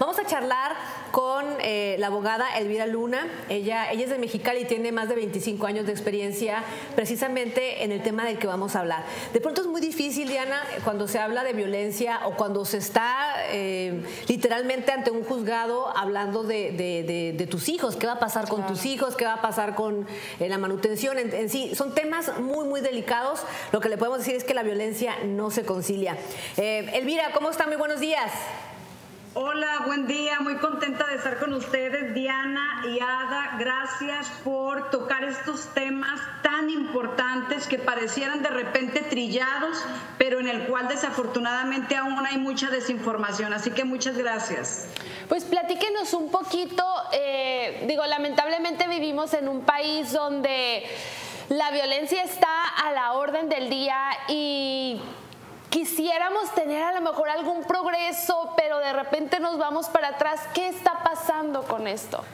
Vamos a charlar con eh, la abogada Elvira Luna. Ella, ella es de Mexicali y tiene más de 25 años de experiencia precisamente en el tema del que vamos a hablar. De pronto es muy difícil, Diana, cuando se habla de violencia o cuando se está eh, literalmente ante un juzgado hablando de, tus hijos. ¿Qué va a pasar con tus hijos? ¿Qué va a pasar con eh, la manutención en, en, sí? Son temas muy, muy delicados. Lo que le podemos decir es que la violencia no se concilia. Elvira, ¿cómo está? Muy buenos días. Hola, buen día, muy contenta de estar con ustedes, Diana y Ada. Gracias por tocar estos temas tan importantes que parecieran de repente trillados, pero en el cual desafortunadamente aún hay mucha desinformación. Así que muchas gracias. Pues platíquenos un poquito, eh, digo, lamentablemente vivimos en un país donde la violencia está a la orden del día y quisiéramos tener a lo mejor algún progreso, pero de repente nos vamos para atrás. ¿Qué está pasando con esto?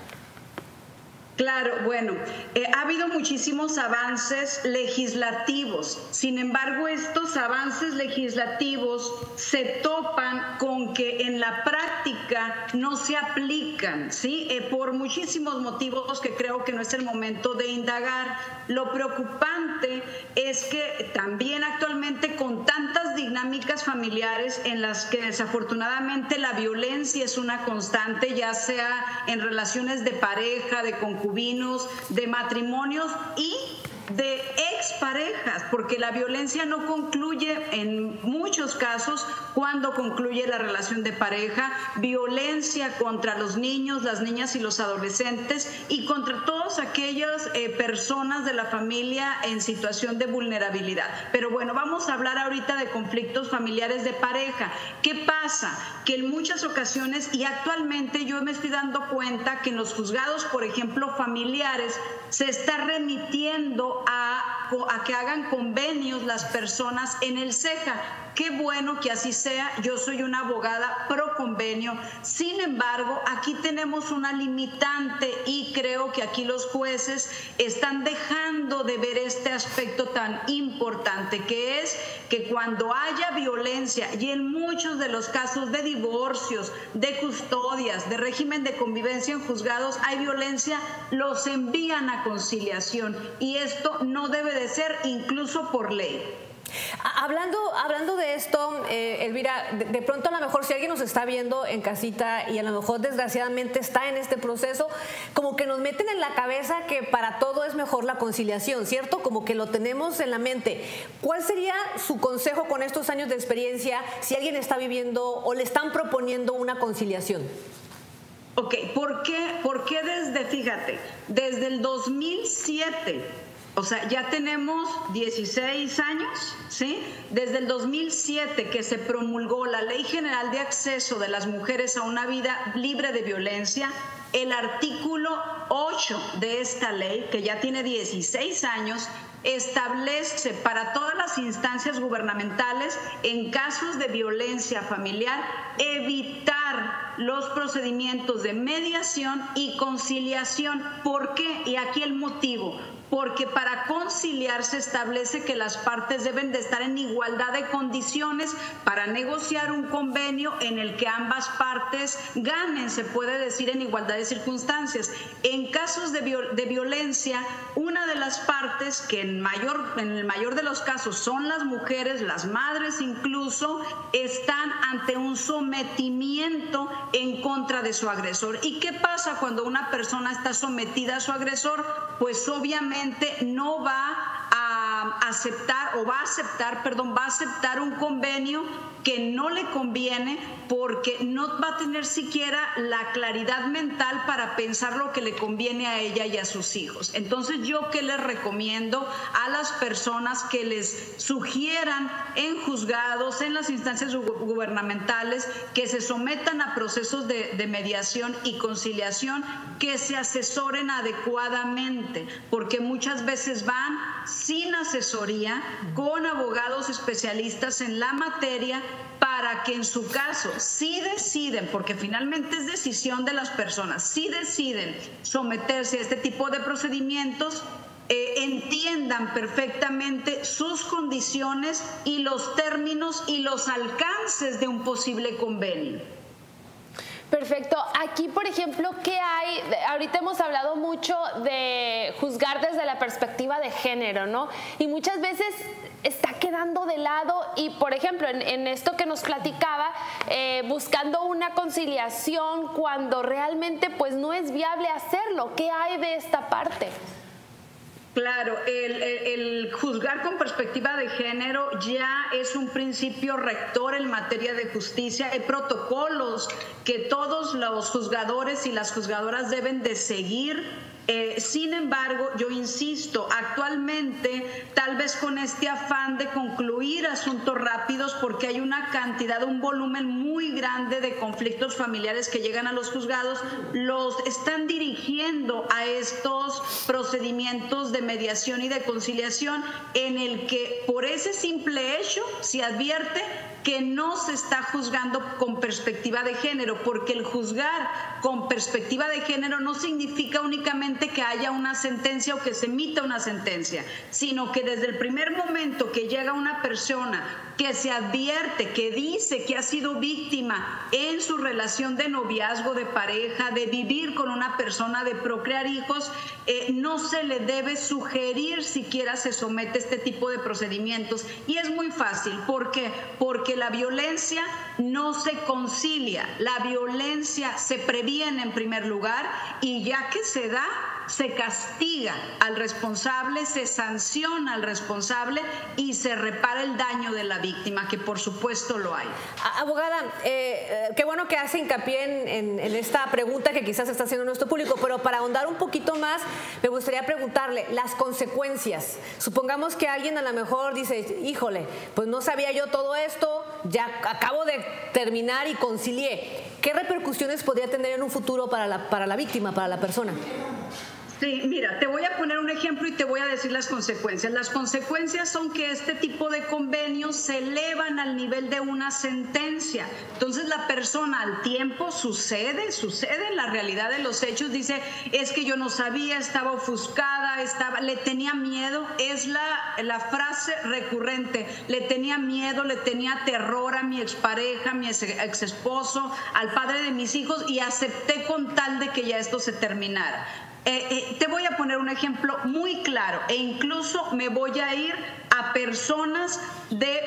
Claro, bueno, eh, ha habido muchísimos avances legislativos. Sin embargo, estos avances legislativos se topan con que en la práctica no se aplican, ¿sí? Eh, por muchísimos motivos que creo que no es el momento de indagar. Lo preocupante es que también actualmente con tantas dinámicas familiares en las que desafortunadamente la violencia es una constante, ya sea en relaciones de pareja, de concurso, de matrimonios y de exparejas, porque la violencia no concluye en muchos casos cuando concluye la relación de pareja, violencia contra los niños, las niñas y los adolescentes y contra todas aquellas eh, personas de la familia en situación de vulnerabilidad. Pero bueno, vamos a hablar ahorita de conflictos familiares de pareja. ¿Qué pasa? Que en muchas ocasiones y actualmente yo me estoy dando cuenta que en los juzgados, por ejemplo, familiares, se está remitiendo a, a que hagan convenios las personas en el CEJA Qué bueno que así sea. Yo soy una abogada pro convenio. Sin embargo, aquí tenemos una limitante y creo que aquí los jueces están dejando de ver este aspecto tan importante, que es que cuando haya violencia y en muchos de los casos de divorcios, de custodias, de régimen de convivencia en juzgados, hay violencia, los envían a conciliación. Y esto no debe de ser incluso por ley. Hablando, hablando de esto, eh, Elvira, de, pronto a lo mejor si alguien nos está viendo en casita y a lo mejor desgraciadamente está en este proceso, como que nos meten en la cabeza que para todo es mejor la conciliación, ¿cierto? Como que lo tenemos en la mente. ¿Cuál sería su consejo con estos años de experiencia si alguien está viviendo o le están proponiendo una conciliación? Ok, ¿por qué, ¿por qué desde, fíjate, desde el 2007 o sea, ya tenemos 16 años, ¿sí? Desde el 2007 que se promulgó la Ley General de Acceso de las Mujeres a una Vida Libre de Violencia, el artículo 8 de esta ley, que ya tiene 16 años, establece para todas las instancias gubernamentales en casos de violencia familiar evitar los procedimientos de mediación y conciliación. ¿Por qué? Y aquí el motivo porque para conciliar se establece que las partes deben de estar en igualdad de condiciones para negociar un convenio en el que ambas partes ganen, se puede decir en igualdad de circunstancias. En casos de, violencia, una de las partes, que en, mayor, en el mayor de los casos son las mujeres, las madres incluso, están ante un sometimiento en contra de su agresor. ¿Y qué pasa cuando una persona está sometida a su agresor? Pues obviamente no va aceptar o va a aceptar, perdón, va a aceptar un convenio que no le conviene porque no va a tener siquiera la claridad mental para pensar lo que le conviene a ella y a sus hijos. Entonces yo que les recomiendo a las personas que les sugieran en juzgados, en las instancias gubernamentales, que se sometan a procesos de, de mediación y conciliación, que se asesoren adecuadamente, porque muchas veces van sin asesoría con abogados especialistas en la materia para que en su caso, si deciden, porque finalmente es decisión de las personas, si deciden someterse a este tipo de procedimientos, eh, entiendan perfectamente sus condiciones y los términos y los alcances de un posible convenio. Perfecto. Aquí, por ejemplo, ¿qué hay? Ahorita hemos hablado mucho de juzgar desde la perspectiva de género, ¿no? Y muchas veces está quedando de lado y, por ejemplo, en, esto que nos platicaba, eh, buscando una conciliación cuando realmente pues no es viable hacerlo. ¿Qué hay de esta parte? Claro, el, juzgar con perspectiva de género ya es un principio rector en materia de justicia. Hay protocolos que todos los juzgadores y las juzgadoras deben de seguir eh, sin embargo, yo insisto, actualmente, tal vez con este afán de concluir asuntos rápidos, porque hay una cantidad, un volumen muy grande de conflictos familiares que llegan a los juzgados, los están dirigiendo a estos procedimientos de mediación y de conciliación en el que por ese simple hecho se advierte que no se está juzgando con perspectiva de género, porque el juzgar con perspectiva de género no significa únicamente que haya una sentencia o que se emita una sentencia, sino que desde el primer momento que llega una persona que se advierte, que dice que ha sido víctima en su relación de noviazgo, de pareja, de vivir con una persona, de procrear hijos, eh, no se le debe sugerir siquiera se somete a este tipo de procedimientos. Y es muy fácil, ¿por qué? Porque la violencia no se concilia, la violencia se previene en primer lugar y ya que se da, se castiga al responsable, se sanciona al responsable y se repara el daño de la víctima, que por supuesto lo hay. Abogada, eh, eh, qué bueno que hace hincapié en, esta pregunta que quizás está haciendo nuestro público, pero para ahondar un poquito más, me gustaría preguntarle las consecuencias. Supongamos que alguien a lo mejor dice, híjole, pues no sabía yo todo esto, ya acabo de terminar y concilié. ¿Qué repercusiones podría tener en un futuro para la, para la víctima, para la persona? Sí, mira, te voy a poner un ejemplo y te voy a decir las consecuencias. Las consecuencias son que este tipo de convenios se elevan al nivel de una sentencia. Entonces la persona al tiempo sucede, sucede la realidad de los hechos, dice, es que yo no sabía, estaba ofuscada, estaba, le tenía miedo, es la, la frase recurrente, le tenía miedo, le tenía terror a mi expareja, a mi ex esposo, al padre de mis hijos y acepté con tal de que ya esto se terminara. Eh, eh, te voy a poner un ejemplo muy claro e incluso me voy a ir a personas de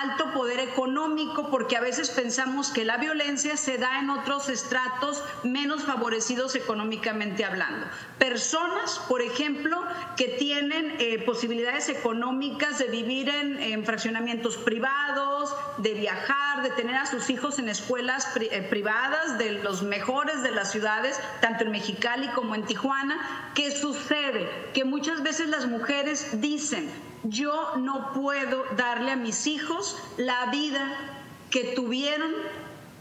alto poder económico, porque a veces pensamos que la violencia se da en otros estratos menos favorecidos económicamente hablando. Personas, por ejemplo, que tienen eh, posibilidades económicas de vivir en, fraccionamientos privados, de viajar, de tener a sus hijos en escuelas eh, privadas de los mejores de las ciudades, tanto en Mexicali como en Tijuana. ¿Qué sucede? Que muchas veces las mujeres dicen, yo no puedo darle a mis hijos la vida que tuvieron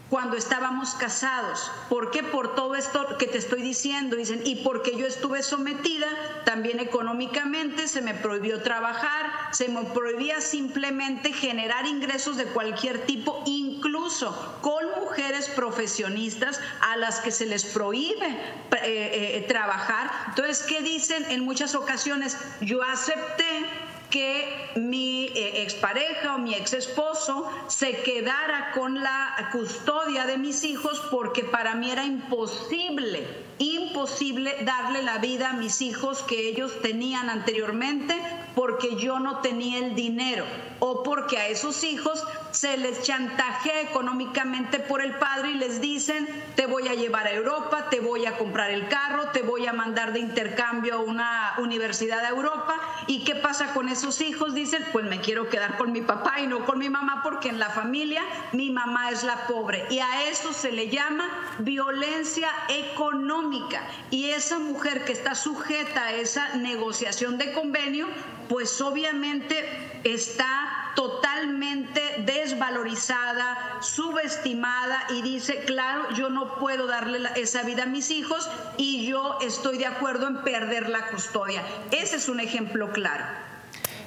cuando estábamos casados. ¿Por qué? Por todo esto que te estoy diciendo. Dicen, y porque yo estuve sometida también económicamente, se me prohibió trabajar, se me prohibía simplemente generar ingresos de cualquier tipo, incluso con mujeres profesionistas a las que se les prohíbe eh, eh, trabajar. Entonces, ¿qué dicen en muchas ocasiones? Yo acepté que mi eh, expareja o mi ex esposo se quedara con la custodia de mis hijos porque para mí era imposible, imposible darle la vida a mis hijos que ellos tenían anteriormente porque yo no tenía el dinero o porque a esos hijos se les chantajea económicamente por el padre y les dicen, te voy a llevar a Europa, te voy a comprar el carro, te voy a mandar de intercambio a una universidad de Europa. ¿Y qué pasa con esos hijos? Dicen, pues me quiero quedar con mi papá y no con mi mamá porque en la familia mi mamá es la pobre. Y a eso se le llama violencia económica. Y esa mujer que está sujeta a esa negociación de convenio, pues obviamente está totalmente desvalorizada, subestimada y dice, claro, yo no puedo darle esa vida a mis hijos y yo estoy de acuerdo en perder la custodia. Ese es un ejemplo claro.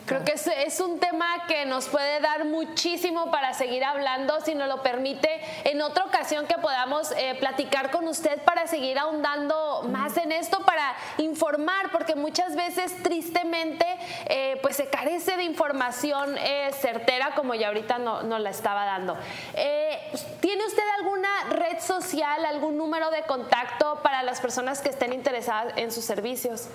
Creo que es, un tema que nos puede dar muchísimo para seguir hablando, si nos lo permite, en otra ocasión que podamos eh, platicar con usted para seguir ahondando más en esto, para informar, porque muchas veces tristemente eh, pues se carece de información eh, certera como ya ahorita no, no la estaba dando. ¿Tiene usted alguna red social, algún número de contacto para las personas que estén interesadas en sus servicios?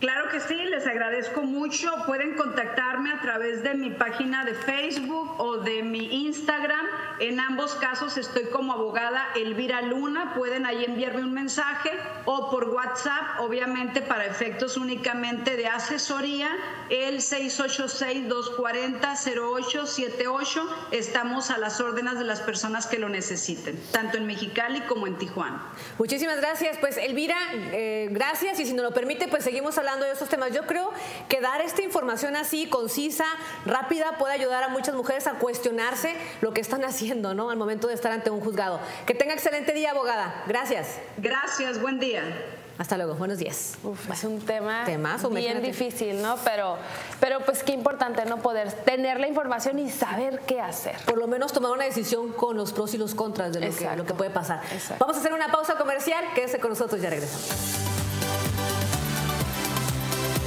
Claro que sí, les agradezco mucho. Pueden contactarme a través de mi página de Facebook o de mi Instagram. En ambos casos estoy como abogada Elvira Luna. Pueden ahí enviarme un mensaje o por WhatsApp, obviamente para efectos únicamente de asesoría, el 686-240-0878. Estamos a las órdenes de las personas que lo necesiten, tanto en Mexicali como en Tijuana. Muchísimas gracias. Pues Elvira, eh, gracias y si nos lo permite, pues seguimos hablando hablando de estos temas. Yo creo que dar esta información así, concisa, rápida, puede ayudar a muchas mujeres a cuestionarse lo que están haciendo, ¿no? Al momento de estar ante un juzgado. Que tenga excelente día, abogada. Gracias. Gracias, buen día. Hasta luego, buenos días. es un tema bien difícil, ¿no? Pero, pero pues qué importante no poder tener la información y saber qué hacer. Por lo menos tomar una decisión con los pros y los contras de lo, que, lo que puede pasar. Vamos a hacer una pausa comercial, quédese con nosotros, ya regresamos.